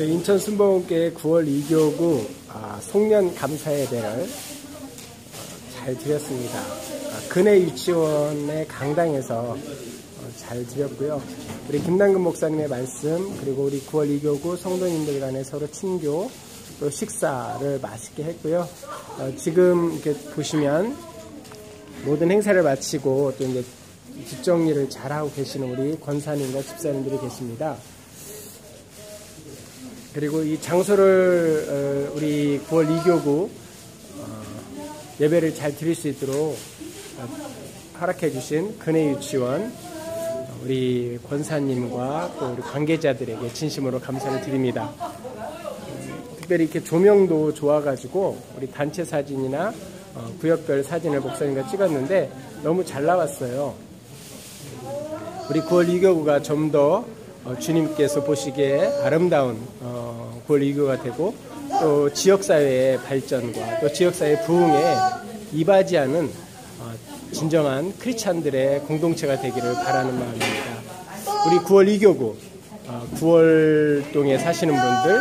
네, 인천 순복음교회 9월 2교구 아, 송년 감사 예배를 어, 잘 드렸습니다. 아, 근해 유치원의 강당에서 어, 잘 드렸고요. 우리 김남근 목사님의 말씀 그리고 우리 9월 2교구 성도님들 간에 서로 친교 또 식사를 맛있게 했고요. 어, 지금 이렇게 보시면 모든 행사를 마치고 또 이제 뒷정리를 잘하고 계시는 우리 권사님과 집사님들이 계십니다. 그리고 이 장소를 어, 우리 9월 2교구 어, 예배를 잘 드릴 수 있도록 어, 허락해 주신 근해 유치원 우리 권사님과 또 우리 관계자들에게 진심으로 감사를 드립니다. 특별히 이렇게 조명도 좋아가지고 우리 단체 사진이나 구역별 사진을 목사님과 찍었는데 너무 잘 나왔어요. 우리 9월 2교구가 좀더 어, 주님께서 보시기에 아름다운 9월 어, 2교가 되고 또 지역사회의 발전과 또 지역사회 부흥에 이바지하는 어, 진정한 크리스찬들의 공동체가 되기를 바라는 마음입니다. 우리 9월 2교구 9월동에 사시는 분들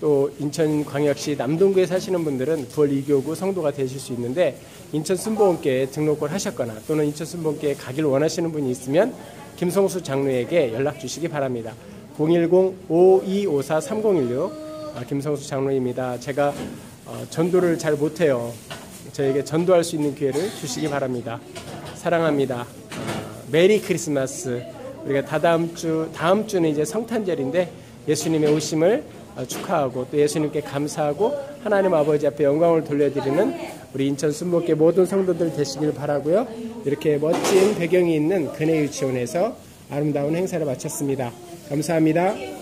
또 인천광역시 남동구에 사시는 분들은 9월 2교구 성도가 되실 수 있는데 인천 순복음교에 등록을 하셨거나 또는 인천 순복음교에 가길 원하시는 분이 있으면 김성수 장로에게 연락 주시기 바랍니다. 010-5254-3016 아, 김성수 장로입니다. 제가 어, 전도를 잘 못해요. 저에게 전도할 수 있는 기회를 주시기 바랍니다. 사랑합니다. 어, 메리 크리스마스. 우리가 다다음 주 다음 주는 이제 성탄절인데 예수님의 오심을 어, 축하하고 또 예수님께 감사하고 하나님 아버지 앞에 영광을 돌려드리는 우리 인천 순복계 모든 성도들 되시길 바라고요. 이렇게 멋진 배경이 있는 근해 유치원에서 아름다운 행사를 마쳤습니다. 감사합니다.